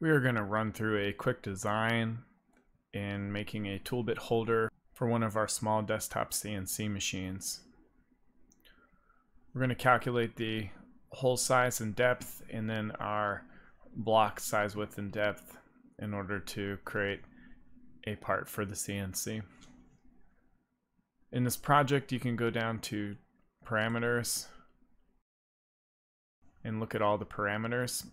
We are going to run through a quick design in making a tool bit holder for one of our small desktop CNC machines. We're going to calculate the hole size and depth and then our block size width and depth in order to create a part for the CNC. In this project you can go down to parameters and look at all the parameters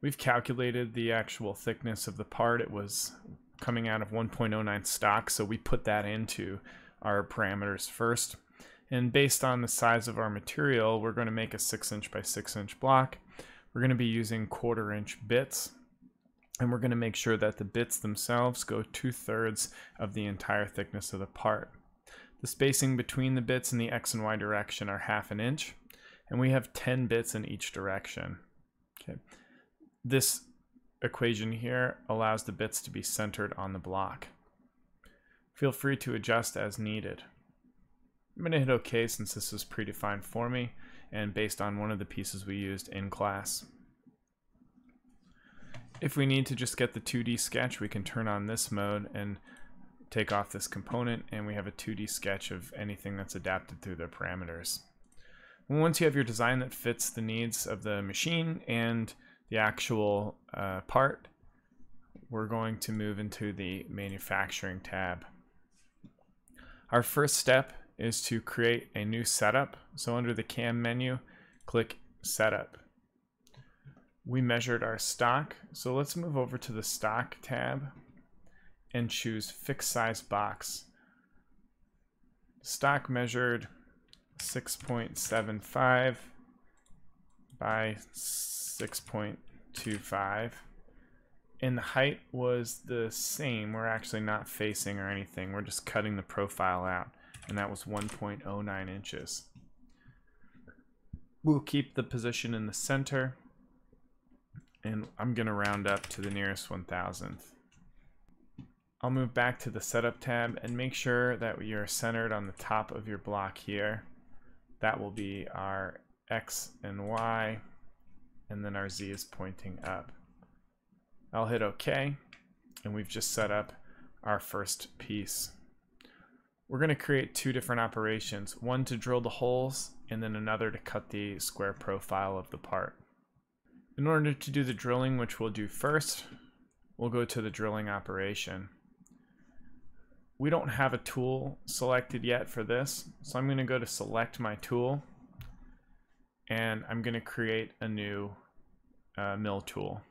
We've calculated the actual thickness of the part. It was coming out of 1.09 stock, so we put that into our parameters first. And based on the size of our material, we're going to make a 6 inch by 6 inch block. We're going to be using quarter inch bits, and we're going to make sure that the bits themselves go two thirds of the entire thickness of the part. The spacing between the bits in the X and Y direction are half an inch, and we have 10 bits in each direction. Okay. This equation here allows the bits to be centered on the block. Feel free to adjust as needed. I'm going to hit OK since this is predefined for me and based on one of the pieces we used in class. If we need to just get the 2D sketch, we can turn on this mode and take off this component and we have a 2D sketch of anything that's adapted through the parameters. once you have your design that fits the needs of the machine and the actual uh, part, we're going to move into the manufacturing tab. Our first step is to create a new setup. So under the CAM menu, click setup. We measured our stock. So let's move over to the stock tab and choose fixed size box. Stock measured 6.75 by 6.25 and the height was the same. We're actually not facing or anything. We're just cutting the profile out. And that was 1.09 inches. We'll keep the position in the center. And I'm gonna round up to the nearest 1000th I'll move back to the setup tab and make sure that you're centered on the top of your block here. That will be our X and Y and then our Z is pointing up. I'll hit OK, and we've just set up our first piece. We're going to create two different operations, one to drill the holes, and then another to cut the square profile of the part. In order to do the drilling, which we'll do first, we'll go to the drilling operation. We don't have a tool selected yet for this, so I'm going to go to select my tool, and I'm going to create a new uh, mill tool.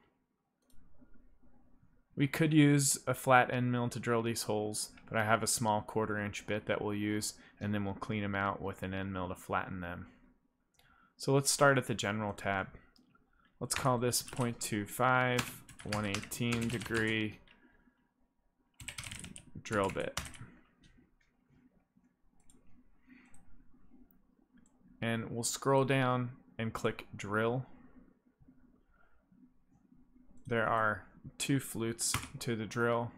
We could use a flat end mill to drill these holes, but I have a small quarter inch bit that we'll use and then we'll clean them out with an end mill to flatten them. So let's start at the general tab. Let's call this 0.25 118 degree drill bit. And we'll scroll down and click drill. There are two flutes to the drill.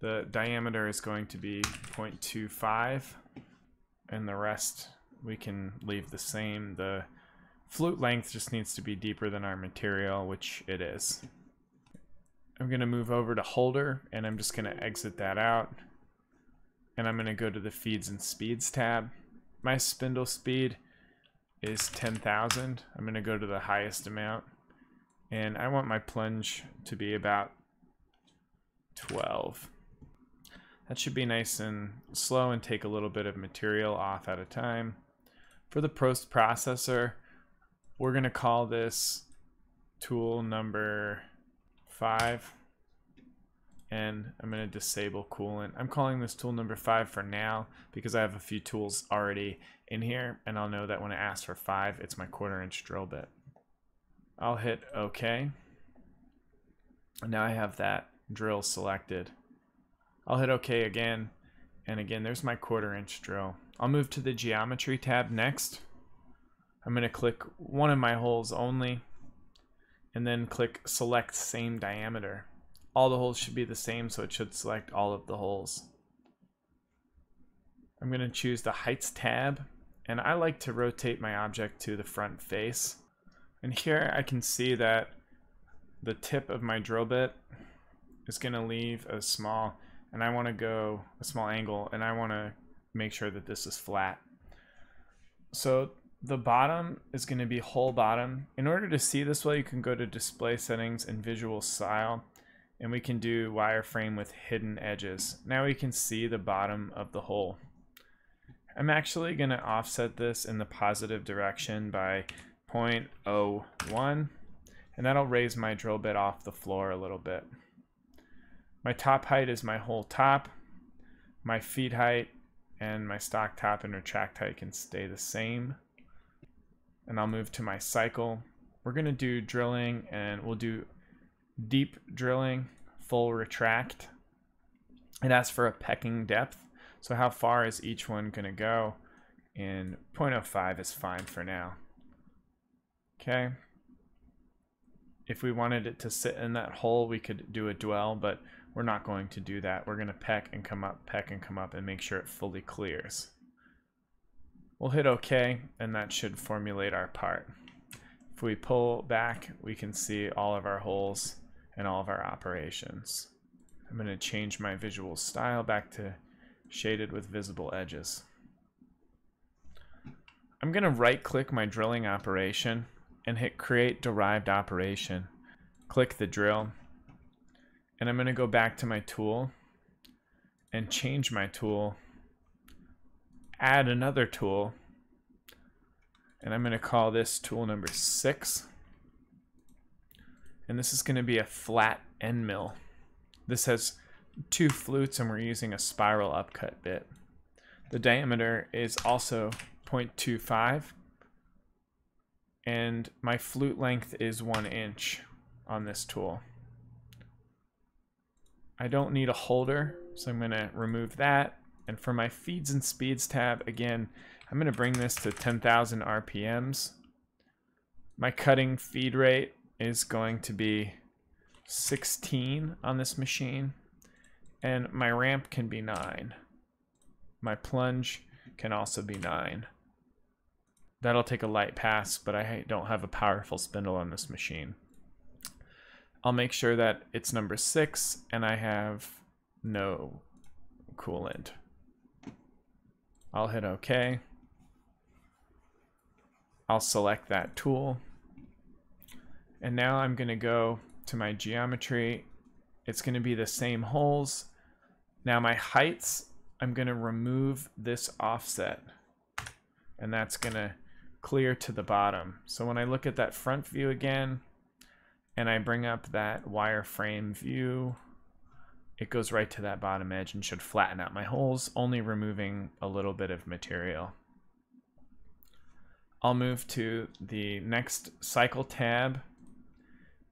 The diameter is going to be 0.25 and the rest we can leave the same. The flute length just needs to be deeper than our material, which it is. I'm going to move over to holder and I'm just going to exit that out. And I'm going to go to the feeds and speeds tab. My spindle speed is 10,000. I'm going to go to the highest amount. And I want my plunge to be about 12. That should be nice and slow and take a little bit of material off at a time. For the post processor, we're going to call this tool number 5 and I'm going to disable coolant. I'm calling this tool number 5 for now because I have a few tools already in here and I'll know that when it asks for 5 it's my quarter inch drill bit. I'll hit OK. Now I have that drill selected. I'll hit OK again. And again, there's my quarter inch drill. I'll move to the geometry tab next. I'm going to click one of my holes only and then click select same diameter. All the holes should be the same, so it should select all of the holes. I'm going to choose the heights tab, and I like to rotate my object to the front face. And here I can see that the tip of my drill bit is going to leave a small, and I want to go a small angle, and I want to make sure that this is flat. So the bottom is going to be hole bottom. In order to see this well, you can go to display settings and visual style, and we can do wireframe with hidden edges. Now we can see the bottom of the hole. I'm actually going to offset this in the positive direction by 0.01 and that'll raise my drill bit off the floor a little bit. My top height is my hole top. My feed height and my stock top and retract height can stay the same. And I'll move to my cycle. We're going to do drilling and we'll do deep drilling, full retract. It asks for a pecking depth. So how far is each one going to go? And 0.05 is fine for now. Okay. If we wanted it to sit in that hole, we could do a dwell, but we're not going to do that. We're going to peck and come up, peck and come up, and make sure it fully clears. We'll hit OK, and that should formulate our part. If we pull back, we can see all of our holes and all of our operations. I'm going to change my visual style back to shaded with visible edges. I'm going to right click my drilling operation and hit create derived operation. Click the drill and I'm going to go back to my tool and change my tool, add another tool, and I'm going to call this tool number six. And this is going to be a flat end mill. This has two flutes and we're using a spiral upcut bit. The diameter is also 0.25 and my flute length is one inch on this tool. I don't need a holder, so I'm going to remove that. And for my feeds and speeds tab, again, I'm going to bring this to 10,000 RPMs. My cutting feed rate is going to be 16 on this machine, and my ramp can be 9. My plunge can also be 9. That'll take a light pass, but I don't have a powerful spindle on this machine. I'll make sure that it's number six and I have no coolant. I'll hit OK. I'll select that tool. And now I'm going to go to my geometry. It's going to be the same holes. Now my heights, I'm going to remove this offset. And that's going to clear to the bottom. So when I look at that front view again, and I bring up that wireframe view, it goes right to that bottom edge and should flatten out my holes, only removing a little bit of material. I'll move to the next cycle tab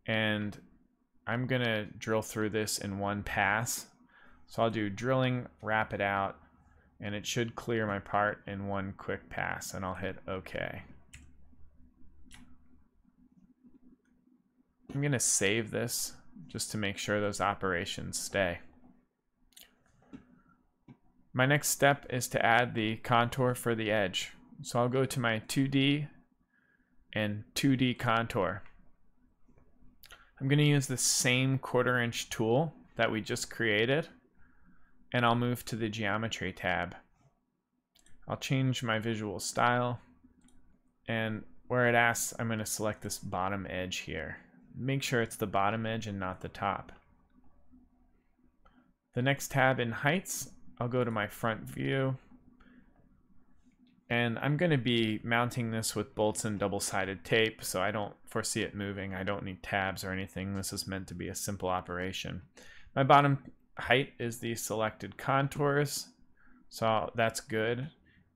and I'm gonna drill through this in one pass. So I'll do drilling, rapid out, and it should clear my part in one quick pass and I'll hit OK. I'm to save this just to make sure those operations stay. My next step is to add the contour for the edge. So I'll go to my 2D and 2D contour. I'm going to use the same quarter inch tool that we just created and I'll move to the geometry tab. I'll change my visual style and where it asks I'm going to select this bottom edge here. Make sure it's the bottom edge and not the top. The next tab in heights, I'll go to my front view and I'm going to be mounting this with bolts and double-sided tape so I don't foresee it moving. I don't need tabs or anything. This is meant to be a simple operation. My bottom height is the selected contours. So that's good.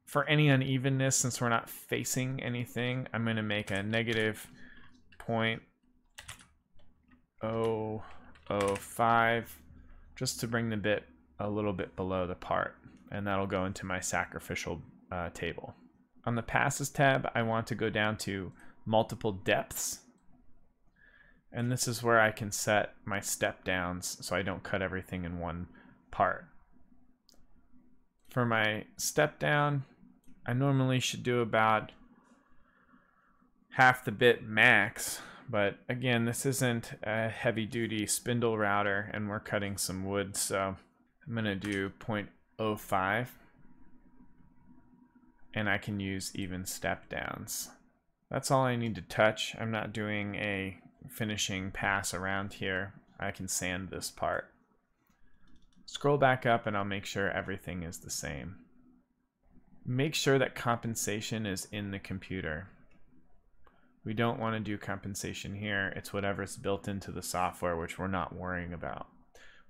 For any unevenness, since we're not facing anything, I'm going to make a negative 0.005 just to bring the bit a little bit below the part. And that'll go into my sacrificial uh, table. On the passes tab, I want to go down to multiple depths and this is where I can set my step downs so I don't cut everything in one part. For my step down, I normally should do about half the bit max, But again, this isn't a heavy duty spindle router and we're cutting some wood. So I'm going to do 0.05 and I can use even step downs. That's all I need to touch. I'm not doing a finishing pass around here. I can sand this part. Scroll back up and I'll make sure everything is the same. Make sure that compensation is in the computer. We don't want to do compensation here. It's whatever's built into the software, which we're not worrying about.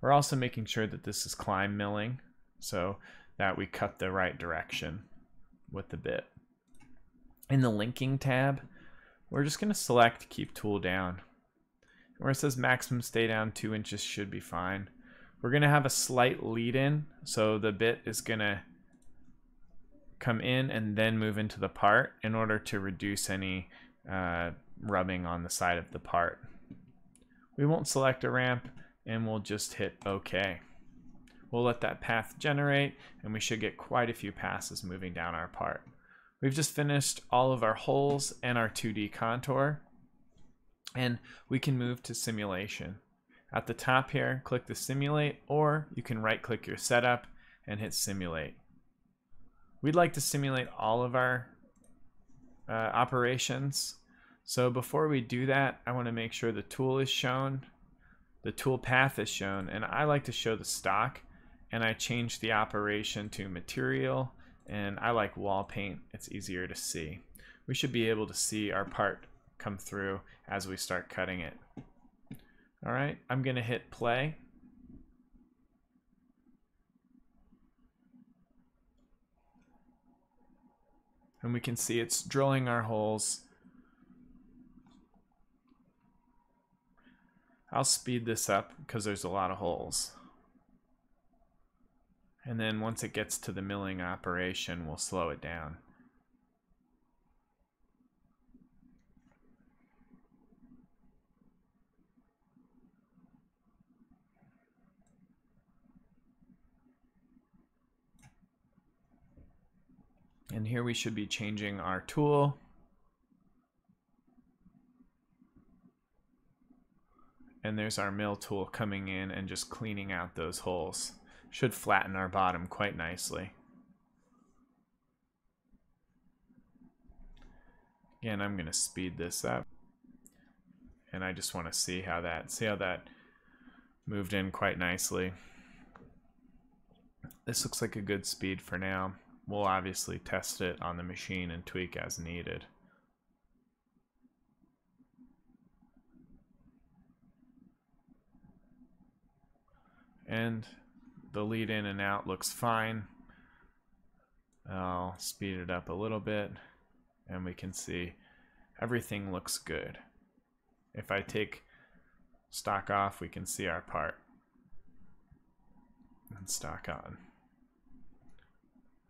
We're also making sure that this is climb milling so that we cut the right direction with the bit. In the linking tab, we're just going to select keep tool down. Where it says maximum stay down 2 inches should be fine. We're going to have a slight lead in, so the bit is going to come in and then move into the part in order to reduce any uh, rubbing on the side of the part. We won't select a ramp and we'll just hit OK. We'll let that path generate and we should get quite a few passes moving down our part. We've just finished all of our holes and our 2D contour and we can move to simulation. At the top here, click the simulate or you can right click your setup and hit simulate. We'd like to simulate all of our uh, operations. So before we do that, I want to make sure the tool is shown, the tool path is shown, and I like to show the stock, and I change the operation to material, and I like wall paint, it's easier to see. We should be able to see our part come through as we start cutting it. All right, I'm gonna hit play. and we can see it's drilling our holes. I'll speed this up because there's a lot of holes. And then once it gets to the milling operation, we'll slow it down. And here we should be changing our tool. And there's our mill tool coming in and just cleaning out those holes. Should flatten our bottom quite nicely. Again, I'm going to speed this up. And I just want to see how that, see how that moved in quite nicely. This looks like a good speed for now. We'll obviously test it on the machine and tweak as needed. And the lead in and out looks fine. I'll speed it up a little bit and we can see everything looks good. If I take stock off, we can see our part and stock on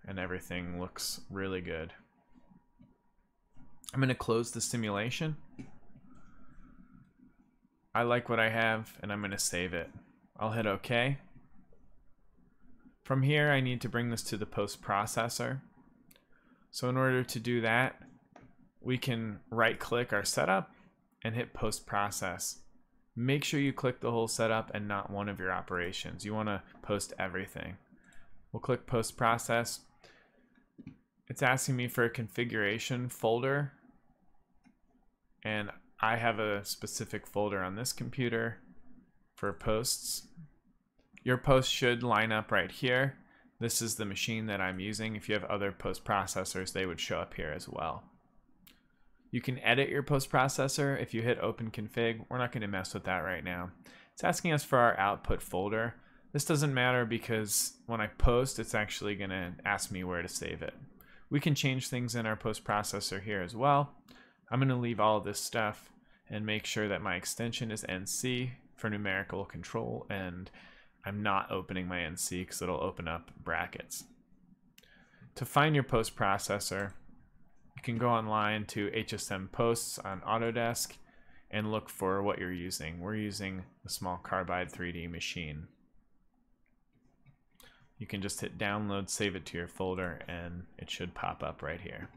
and everything looks really good. I'm going to close the simulation. I like what I have and I'm going to save it. I'll hit OK. From here I need to bring this to the post processor. So in order to do that we can right click our setup and hit post process. Make sure you click the whole setup and not one of your operations. You want to post everything. We'll click post process it's asking me for a configuration folder and I have a specific folder on this computer for posts. Your post should line up right here. This is the machine that I'm using. If you have other post processors, they would show up here as well. You can edit your post processor if you hit open config. We're not going to mess with that right now. It's asking us for our output folder. This doesn't matter because when I post, it's actually going to ask me where to save it. We can change things in our post processor here as well. I'm going to leave all this stuff and make sure that my extension is NC for numerical control and I'm not opening my NC because it'll open up brackets. To find your post processor, you can go online to HSM Posts on Autodesk and look for what you're using. We're using the small carbide 3D machine you can just hit download, save it to your folder, and it should pop up right here.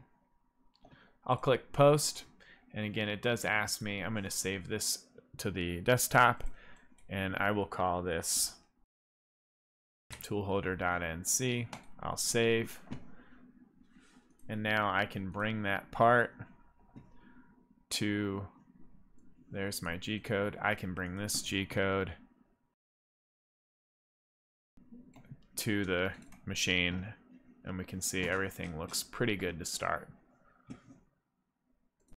I'll click post, And again, it does ask me, I'm going to save this to the desktop and I will call this toolholder.nc. I'll save. And now I can bring that part to, there's my G code. I can bring this G code to the machine and we can see everything looks pretty good to start.